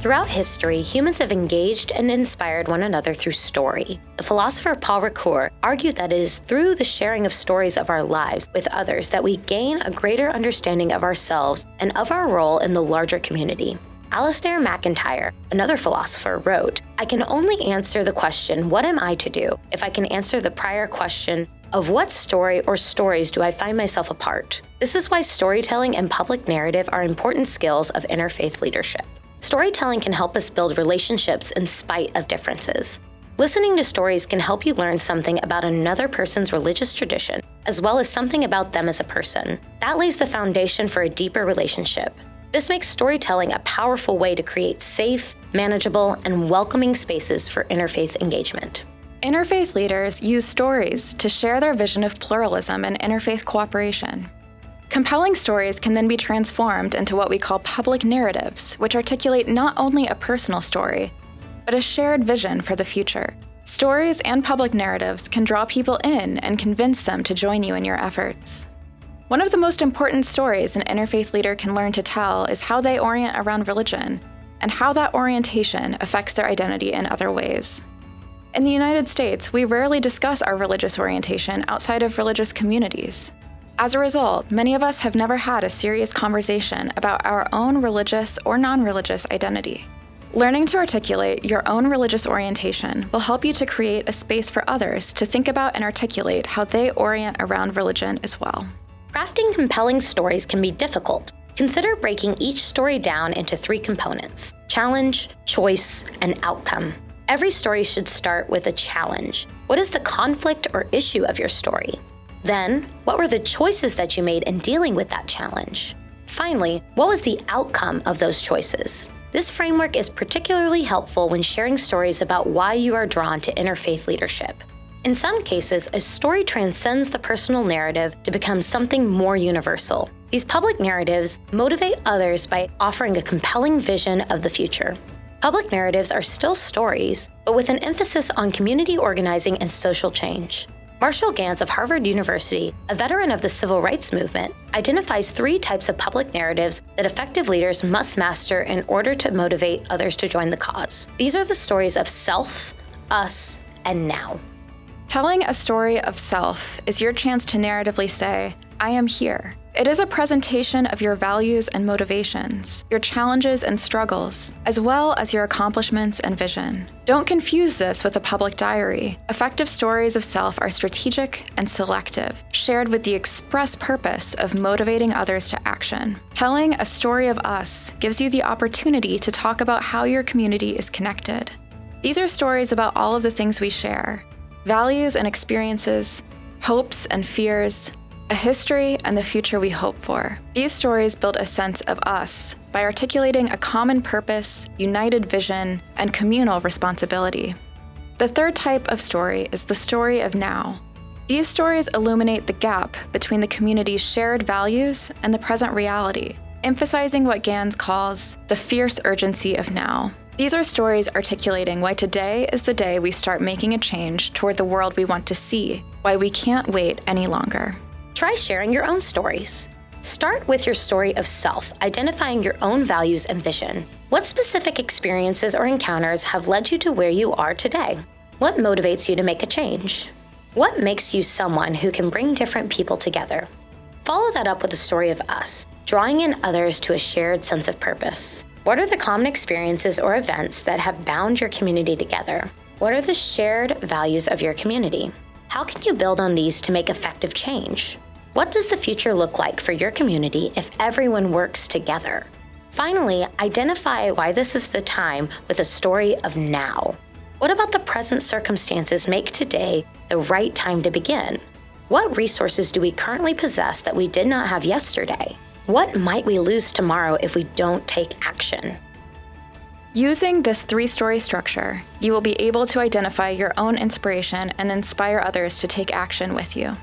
Throughout history, humans have engaged and inspired one another through story. The philosopher Paul Ricoeur argued that it is through the sharing of stories of our lives with others that we gain a greater understanding of ourselves and of our role in the larger community. Alasdair MacIntyre, another philosopher, wrote, I can only answer the question, What am I to do? if I can answer the prior question, Of what story or stories do I find myself a part? This is why storytelling and public narrative are important skills of interfaith leadership. Storytelling can help us build relationships in spite of differences. Listening to stories can help you learn something about another person's religious tradition, as well as something about them as a person. That lays the foundation for a deeper relationship. This makes storytelling a powerful way to create safe, manageable, and welcoming spaces for interfaith engagement. Interfaith leaders use stories to share their vision of pluralism and interfaith cooperation. Compelling stories can then be transformed into what we call public narratives, which articulate not only a personal story, but a shared vision for the future. Stories and public narratives can draw people in and convince them to join you in your efforts. One of the most important stories an interfaith leader can learn to tell is how they orient around religion and how that orientation affects their identity in other ways. In the United States, we rarely discuss our religious orientation outside of religious communities. As a result, many of us have never had a serious conversation about our own religious or non religious identity. Learning to articulate your own religious orientation will help you to create a space for others to think about and articulate how they orient around religion as well. Crafting compelling stories can be difficult. Consider breaking each story down into three components challenge, choice, and outcome. Every story should start with a challenge. What is the conflict or issue of your story? Then, what were the choices that you made in dealing with that challenge? Finally, what was the outcome of those choices? This framework is particularly helpful when sharing stories about why you are drawn to interfaith leadership. In some cases, a story transcends the personal narrative to become something more universal. These public narratives motivate others by offering a compelling vision of the future. Public narratives are still stories, but with an emphasis on community organizing and social change. Marshall Ganz of Harvard University, a veteran of the civil rights movement, identifies three types of public narratives that effective leaders must master in order to motivate others to join the cause. These are the stories of self, us, and now. Telling a story of self is your chance to narratively say, I am here. It is a presentation of your values and motivations, your challenges and struggles, as well as your accomplishments and vision. Don't confuse this with a public diary. Effective stories of self are strategic and selective, shared with the express purpose of motivating others to action. Telling a story of us gives you the opportunity to talk about how your community is connected. These are stories about all of the things we share values and experiences, hopes and fears, a history, and the future we hope for. These stories build a sense of us by articulating a common purpose, united vision, and communal responsibility. The third type of story is the story of now. These stories illuminate the gap between the community's shared values and the present reality, emphasizing what Ganz calls the fierce urgency of now. These are stories articulating why today is the day we start making a change toward the world we want to see, why we can't wait any longer. Try sharing your own stories. Start with your story of self, identifying your own values and vision. What specific experiences or encounters have led you to where you are today? What motivates you to make a change? What makes you someone who can bring different people together? Follow that up with a story of us, drawing in others to a shared sense of purpose. What are the common experiences or events that have bound your community together? What are the shared values of your community? How can you build on these to make effective change? What does the future look like for your community if everyone works together? Finally, identify why this is the time with a story of now. What about the present circumstances make today the right time to begin? What resources do we currently possess that we did not have yesterday? What might we lose tomorrow if we don't take action? Using this three story structure, you will be able to identify your own inspiration and inspire others to take action with you.